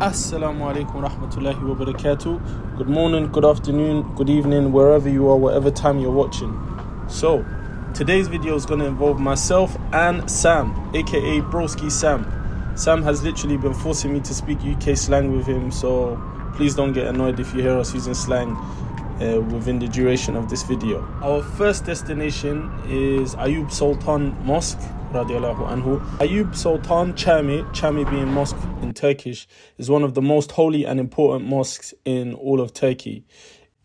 Assalamu alaikum rahmatullahi wa barakatuh. Good morning, good afternoon, good evening, wherever you are, whatever time you're watching. So, today's video is going to involve myself and Sam, aka Broski Sam. Sam has literally been forcing me to speak UK slang with him, so please don't get annoyed if you hear us using slang uh, within the duration of this video. Our first destination is Ayub Sultan Mosque. Radiallahu anhu. Ayub Sultan Chami, Chami being mosque in Turkish, is one of the most holy and important mosques in all of Turkey.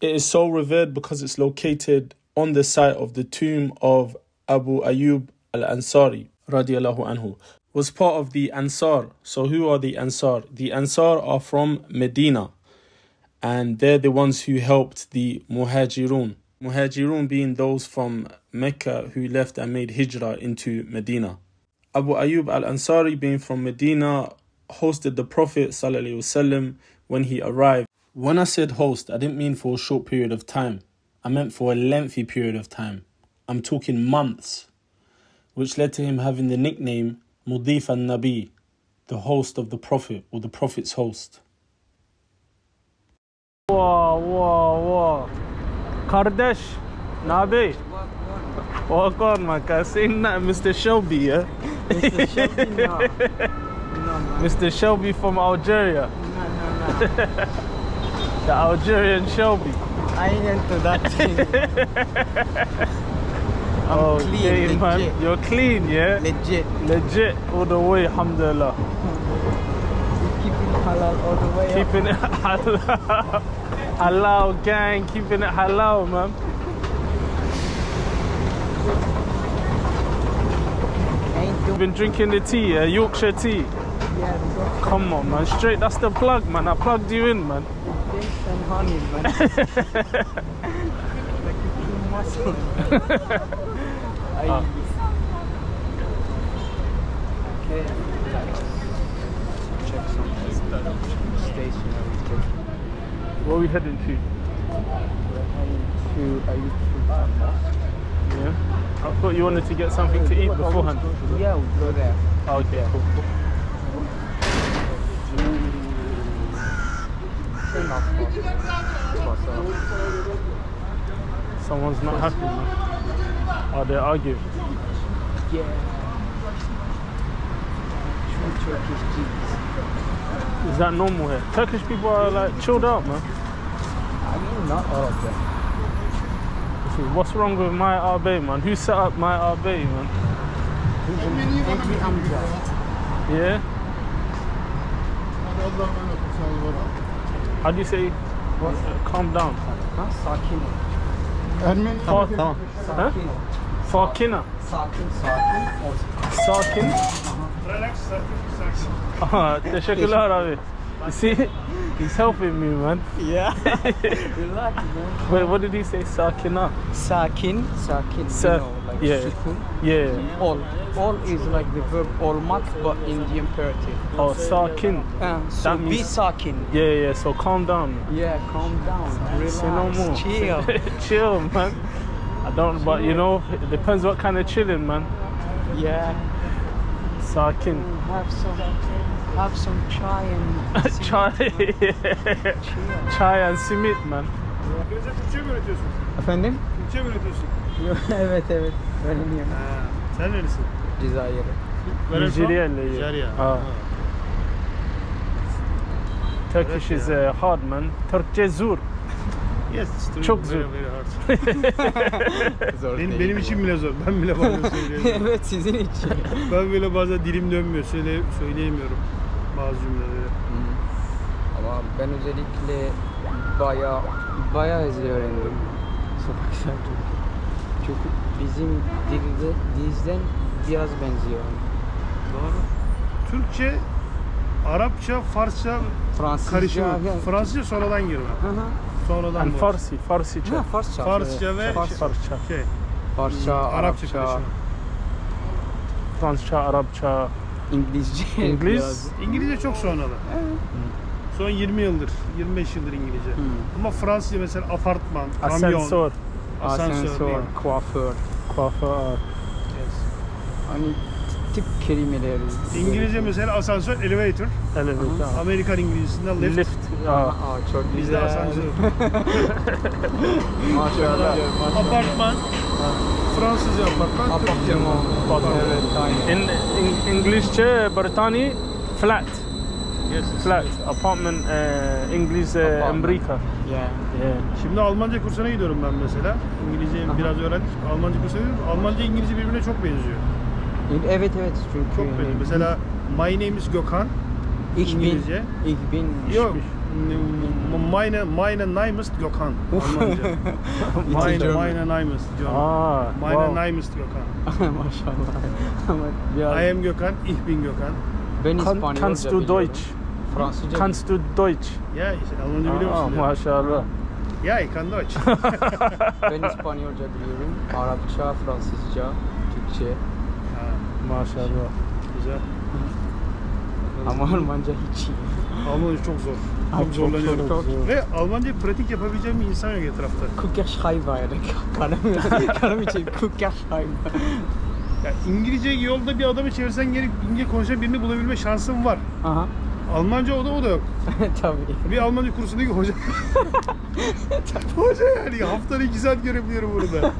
It is so revered because it's located on the site of the tomb of Abu Ayub al Ansari, radiallahu anhu, was part of the Ansar. So, who are the Ansar? The Ansar are from Medina, and they're the ones who helped the Muhajirun. Muhajirun being those from Mecca who left and made hijrah into Medina. Abu Ayyub al Ansari, being from Medina, hosted the Prophet ﷺ when he arrived. When I said host, I didn't mean for a short period of time, I meant for a lengthy period of time. I'm talking months, which led to him having the nickname Mudif al Nabi, the host of the Prophet or the Prophet's host. Whoa, whoa. Kardeş, ne haber? Walk on, my that, Mr. Shelby, yeah? Mr. Shelby, no. No. Mr. Shelby from Algeria. No, no, no. The Algerian Shelby. I ain't into that thing. I'm oh, clean, yeah, man. You're clean, yeah? Legit. Legit, all the way, alhamdulillah. Keeping halal all the way. Keeping it halal. Halal, gang. Keeping it halal, man. You've been drinking the tea, yeah? Yorkshire tea. yeah, Come on, man. Straight, that's the plug, man. I plugged you in, man. and honey, man. like cooking muscle. Ah. Okay. Check some stationery stuff. Where are we heading to? We're heading to Sultan Mosque. Yeah. I thought you wanted to get something to eat beforehand. Yeah, we'll go there. Oh, okay, cool. Course. Someone's not happy, man. Oh, they're arguing. Yeah. True Turkish Jews. Is that normal here? Turkish people are like chilled out, man. I mean, not all of them. See, What's wrong with my RB, man? Who set up my RB, man? Angry Amjad. Yeah? How do you say? What? Uh, calm down. Huh? Sakin. Fa- Sakin. Fakina. Sakin. Sakin. Or Sakin. Ah, teşekkürler abi. You see, he's helping me, man. Yeah. Relax, man. Wait, what did he say? Sakina. Sakin. Sakin. Sa- you know, like yeah. sukun. Yeah. All. All is like the verb olmak, but in the imperative. Oh, sakin. Uh, so That be means- sakin. Yeah, yeah. So calm down. Yeah, calm down. Relax. Say no more. Chill. Chill, man. I don't, but you know, it depends what kind of chilling, man. Yeah. Sakin. Have some. Have some chai and Chai. chill. Chai and simit, man. Gözde Türkçe mi üretiyorsun? Efendim? Türkçe mi üretiyorsun? Yok, evet evet. Öğreniyorum. Ha, sen nerelisin? Cezayir'i. Where are you from? Ah. Turkish is uh, hard, man. Türkçe zor. Yes, true. Çok Very, zor. very hard. Zor benim, benim için bile zor. Ben bile bazen söyleyemiyorum. evet sizin için. ben bile bazen dilim dönmüyor. Söyle, söyleyemiyorum bazı cümleleri. Ama ben özellikle baya baya hızlı öğrendim. Sokak şarkı. Çünkü bizim dilde dizden biraz benziyor. Doğru. Türkçe, Arapça, Farsça Fransızca. karışımı. yani- Fransızca sonradan girme. Hı hı. Sonradan And bu. Farsi, Farsice. Ha, Farsça. Farsça ve Fars, Farsça. şey, Farsça, Arapça Arapça, karışımı. Fransızca, Arapça. İngilizce. İngiliz. biraz. İngilizce çok sonradan. Son 20 yıldır, 25 yıldır İngilizce. Hı. Ama Fransızca mesela apartman, kamyon, Asansör. asansör, Asansör, kuaför. Kuaför. Yes. Hani tip kelimeleri. İngilizce mesela asansör, elevator. Elevator. Amerikan İngilizcesinden lift. Lift. Aa. Aa, çok Bizde güzel. asansör. Maşallah. Apartman. Fransızca apartman, Türkçe Apartman. Evet, aynen. In, in İngilizce Britanya flat. Yes. Flat. Apartment uh, İngiliz Apartment. Amerika. Yeah. Yeah. Şimdi Almanca kursuna gidiyorum ben mesela. İngilizce Aha. biraz öğrendik. Almanca kursuna gidiyorum. Almanca İngilizce birbirine çok benziyor. Evet evet çünkü Çok benziyor. Mesela my name is Gökhan. ich bin İngilizce. ich bin Yok. Meine, meine name ist Gökhan. Almanca. meine, meine name ist. Ah, Meine wow. name ist Gökhan. Maşallah. I am Gökhan, ich bin Gökhan. ben İspanyolca kannst du. Deutsch? Fransızca Kannst du Deutsch? Ya işte Almanca biliyor musun? maşallah. Ya ich kann Deutsch. ben İspanyolca biliyorum. Arapça, Fransızca, Türkçe. Maşallah. güzel. Ama Almanca hiç iyi. Almanca çok zor. Abi Çok zorlanıyorum. zor, çok zor. Ve Almanca pratik yapabileceğim bir insan yok etrafta. Kuka schreiben. Karım, karım için kuka schreiben. Ya İngilizce yolda bir adamı çevirsen geri İngilizce konuşan birini bulabilme şansın var. Aha. Almanca o da o da yok. Tabii. Bir Almanca kursundaki hoca. hoca yani haftada iki saat görebiliyorum burada.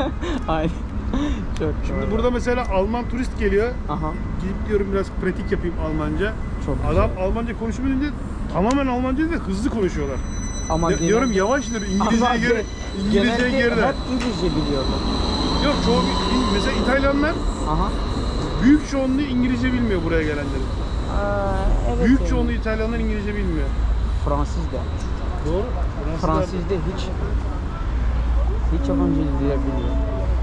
Aynen. Çok Şimdi doğru. burada mesela Alman turist geliyor. Aha. Gidip diyorum biraz pratik yapayım Almanca. Çok Adam Almanca konuşmayınca tamamen Almanca de hızlı konuşuyorlar. Ama Di- diyorum yavaşdır Ama İngilizceye göre. İngilizceye göre. hep İngilizce biliyorlar. Yok çoğu mesela İtalyanlar Aha. büyük çoğunluğu İngilizce bilmiyor buraya gelenlerin. Aa, evet. Büyük yani. çoğunluğu İtalyanlar İngilizce bilmiyor. Fransız da. Doğru. Fransız da hiç hiç yabancı dil biliyor.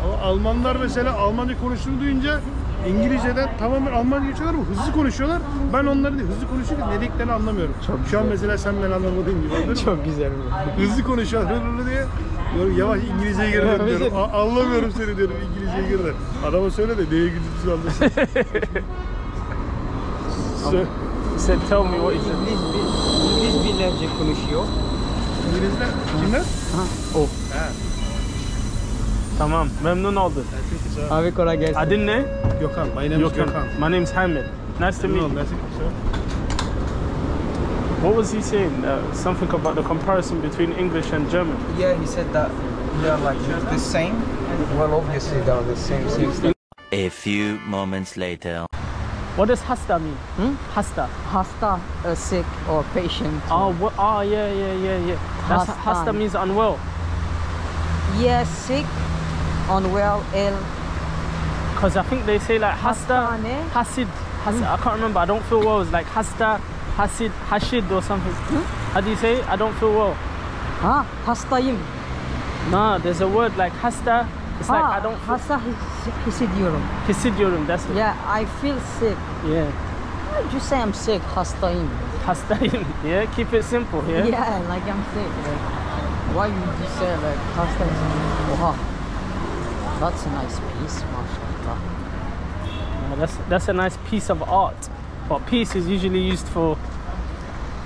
Ama Almanlar mesela Almanca konuştuğunu duyunca İngilizceden tamamen Almanca geçiyorlar ama hızlı konuşuyorlar. Ben onları değil, hızlı konuşuyor ne dediklerini anlamıyorum. Çok Şu an mesela sen ben anlamadığın gibi. anladın mı? Çok güzel bu. hızlı konuşuyor hır hır diye. Diyorum yavaş İngilizceye gir Evet. diyorum. A- anlamıyorum seni diyorum İngilizceye gir de. Adama söyle de neye güldüğünüzü anlasın. Sö- He said, tell me what is it? İngiliz, bir, İngiliz binlerce konuşuyor. İngilizler kimler? Ha. O. Ha. Tamam, memnun oldum. Sir. Abi kolay gelsin. Adın ne? Gökhan. My name is Gökhan. Gökhan. My name's Hamid. Nice to meet No, you. that's it, sir. What was he saying? Uh, something about the comparison between English and German. Yeah, he said that they are like the same. Well, obviously they are the same since A few moments later. What does hasta mean? Hmm? Hasta. hasta, uh, sick or patient. Oh, what? Oh, yeah, yeah, yeah, yeah. That's Hasta. hasta means unwell. Yes, sick, unwell, ill. Because I think they say like hasta, Hastane. Eh? hasid. hasid. I can't remember. I don't feel well. It's like hasta, hasid, hashid or something. Hmm? How do you say? it? I don't feel well. Ha, hastayım. Nah, there's a word like hasta. It's like ah, I don't feel. hasta his- hissediyorum. Hisidiyorum. That's it. Yeah, I feel sick. Yeah. Why would you say I'm sick? Hastayım. Hastayım. Yeah. Keep it simple. Yeah. Yeah, like I'm sick. Like, why would you say like hastayım? Oha. That's a nice piece, mashallah. Uh, That's that's a nice piece of art. But peace is usually used for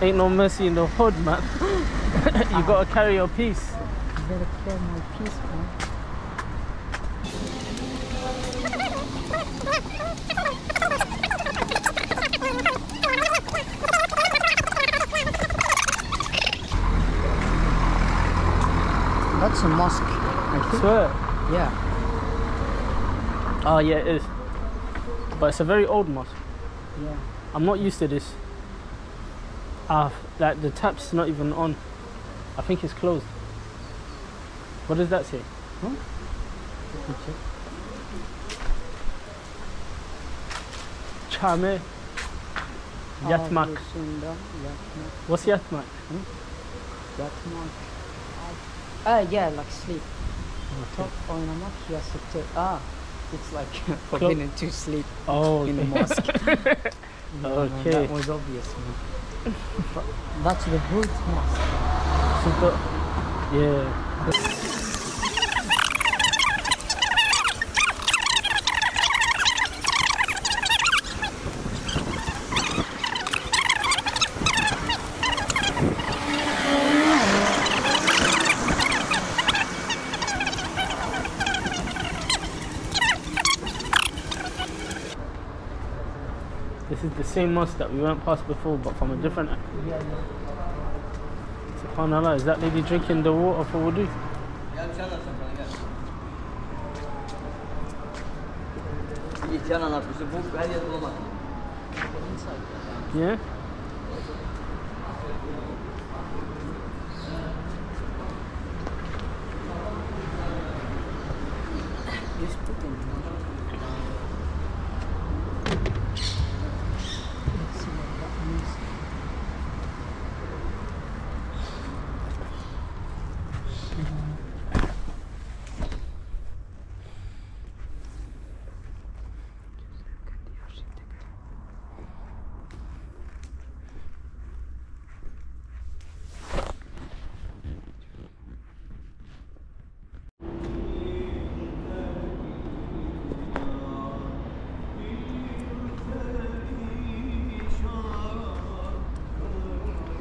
ain't no mercy in the hood, man. you gotta carry your peace. You better kill my piece, man. That's a mosque, I think. Swear. Yeah. Oh yeah, it is. But it's a very old mosque. Yeah. I'm not used to this. Ah, like the tap's not even on. I think it's closed. What does that say? Huh? Chame. Yatmak. Avlusunda Yatmak. What's yatmak? Yatmak. Ah, yeah, like sleep. Top oynamak yasaktır. Ah, it's like forbidden to sleep Oh, in the mosque. Yeah, man, Okay. That was obvious, man. But that's the whole mosque. So the- yeah. Same mosque that we went past before, but from a different. Subhanallah, is that lady drinking the water for wudu? Yeah. Just put in. Let's see what that means.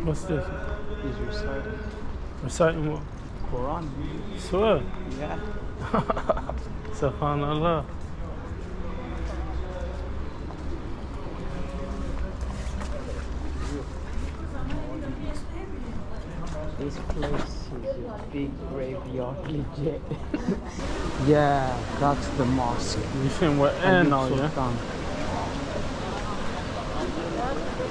What's this? He's reciting Reciting what? Quran. Swear. Yeah. Subhanallah. This place is a big graveyard, legit. yeah, that's the mosque. You think we're Ayub now, yeah? Sultan.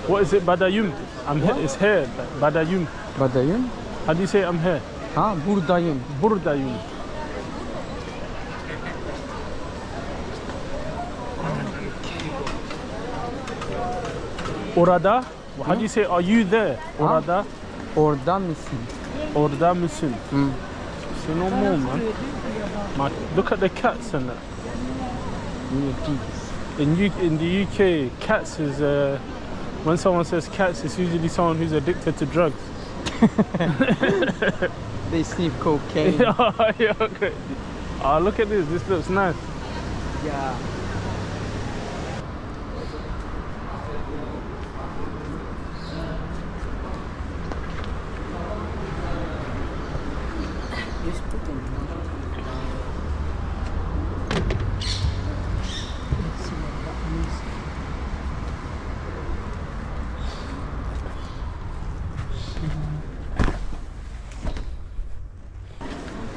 What is it, Badayum? I'm here. It's here. Badayum. Buradayım. How do you say I'm here? Ha buradayım. Burdayum. Orada. How do you say? Are you there? Orada. Orada mısın? Orada mısın? Hmm. Say no more, man. man. Look at the cats and that. Niye pigs? In, U- in the UK, cats is uh, when someone says cats, it's usually someone who's addicted to drugs. They sniff cocaine. yeah, okay. Ah, look at this. This looks nice. yeah. Just put in. Let's see what that means.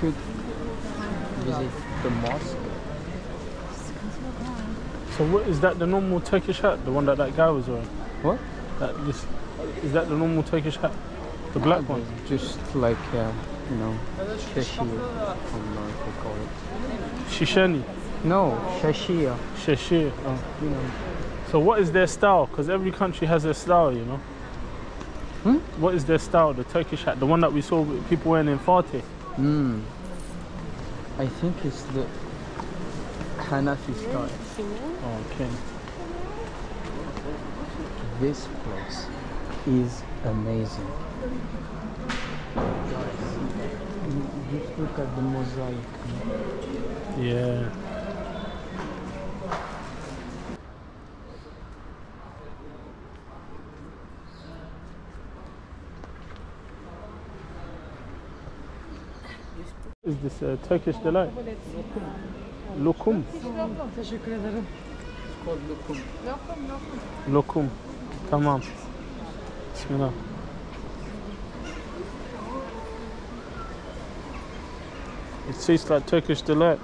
Could visit the mosque. So, what is that? The normal Turkish hat, the one that that guy was wearing. What? That this is that the normal Turkish hat, the black one. Just like, uh, you know, Shashir. I don't know if they call it. Shishani, No, Shashir. Shashir. Oh. You know. So, what is their style? Because every country has their style, you know. Hmm? What is their style? The Turkish hat, the one that we saw people wearing in Fatih. Hmm. I think it's the Style. Oh, okay. This place is amazing. Just look at the mosaic. Yeah. Is this uh, Turkish delight? Lokum. Teşekkür ederim. It's called lokum. Lokum. Tamam. Bismillah. It tastes like Turkish delight.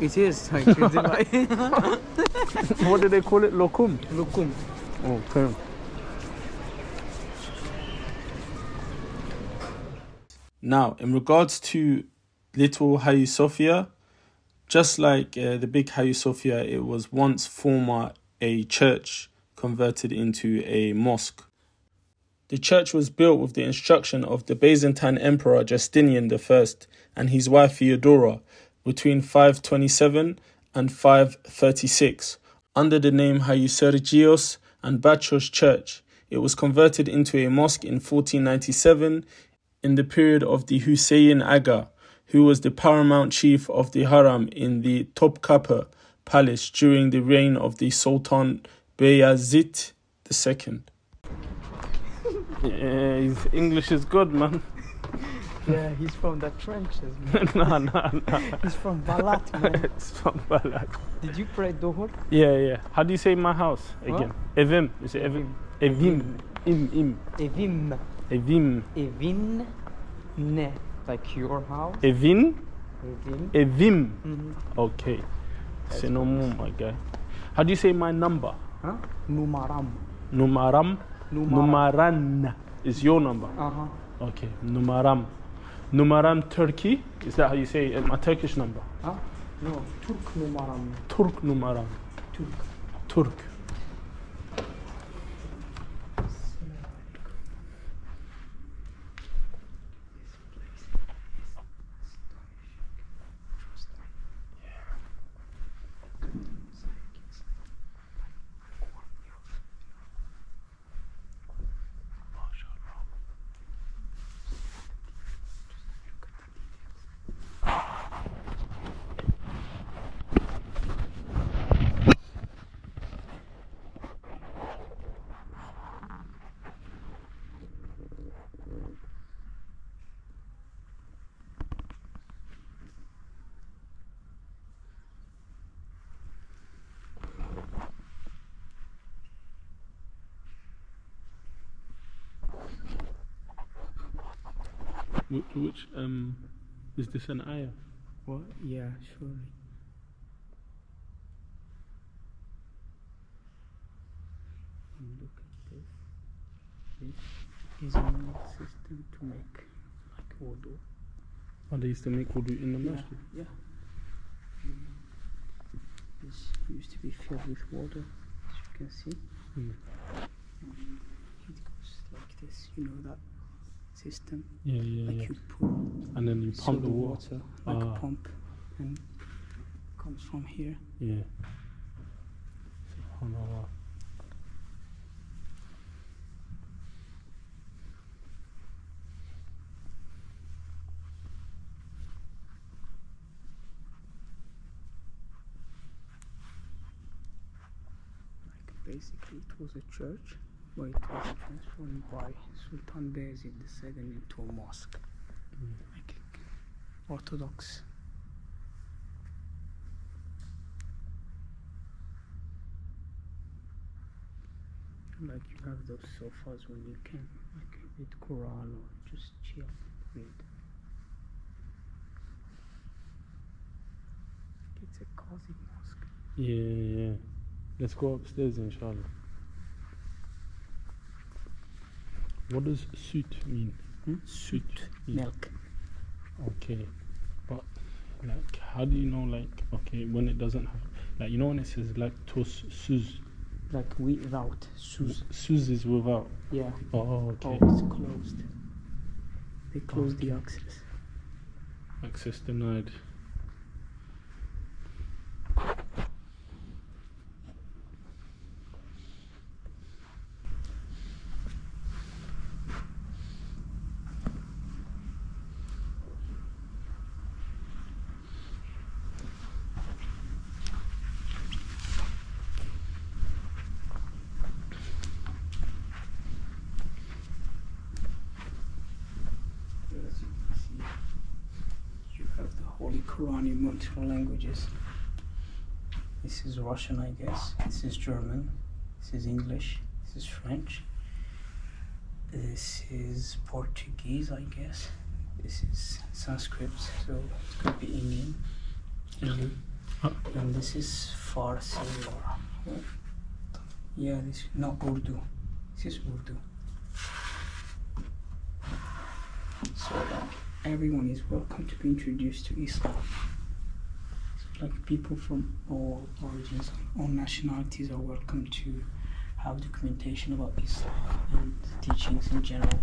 It is Turkish delight. what do they call it? Lokum. lokum. Oh, okay. Now, in regards to Little Hagia Sophia, just like uh, the big Hagia Sophia, it was once former a church converted into a mosque. The church was built with the instruction of the Byzantine Emperor Justinian I and his wife Theodora between 527 and 536 under the name Hagia Sergios and Batros Church. It was converted into a mosque in 1497 in the period of the Hussein Aga, who was the paramount chief of the Haram in the Topkapi palace during the reign of the Sultan Bayezid II. Yeah, his English is good, man. Yeah, he's from the trenches, man. no, no, no. He's from Balat, man. it's from Balak. Did you pray Dohor? Yeah, yeah. How do you say my house again? Evim. You say Evim. Evim. Im, im. Evim. Evim. Evin. Ne. Like your house. Evin. Evin. Evim. Mhm. Okay. Say no more, my guy. How do you say my number? Huh? Numaram. Numaram. Numaran is your number. Uh huh. Okay. Numaram. Numaram Turkey. Is that how you say it? My Turkish number? Huh? No, Turk numaram. Turk Numaram. Turk. Turk. Which, which um is this an ayah? What? Yeah, surely. Look at this. This is an system to make like wudu. Oh, they used to make wudu in the Yeah, masjid. yeah. This used to be filled with water, as you can see. Mm. It goes like this, you know that system? Yeah, yeah, Like yeah. you pour And then you pump the silver water. like Ah. a pump, and comes from here. Yeah. Subhanallah. Like basically, it was a church, but it was transformed by Sultan Bayezid II into a mosque, mm. like Orthodox. Like you have those sofas when you can like read Quran or just chill, read. It's a cozy mosque. Yeah, yeah. Let's go upstairs, inshallah. What does süt mean? Hmm? Mean. Milk. Okay. But, like, how do you know, like, okay, when it doesn't have, like, you know, when it says lactose sus, Like without Suz. sus is without. Yeah. Oh, okay. Oh, it's closed. They closed the access. Access denied. As you can see, you have the Holy Quran in multiple languages. This is Russian, I guess. This is German. This is English. This is French. This is Portuguese, I guess. This is Sanskrit, so it could be Indian. And this is Farsi or yeah, this no Urdu. This is Urdu. So that everyone is welcome to be introduced to Islam. Like people from all origins, all nationalities are welcome to have documentation about Islam and teachings in general.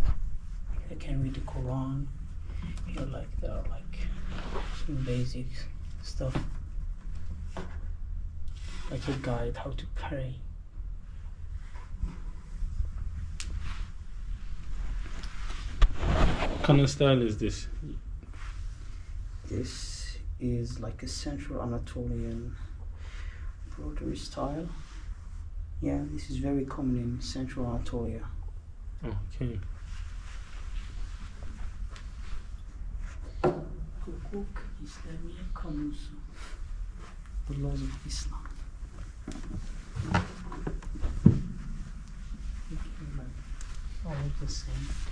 They can read the Quran, you know, like there are like some basic stuff. Like a guide how to pray. What kind of style is this? This is like a Central Anatolian broderie style. Yeah, this is very common in Central Anatolia. Okay. Hukuk İslamiye. The laws of Islam. All the same.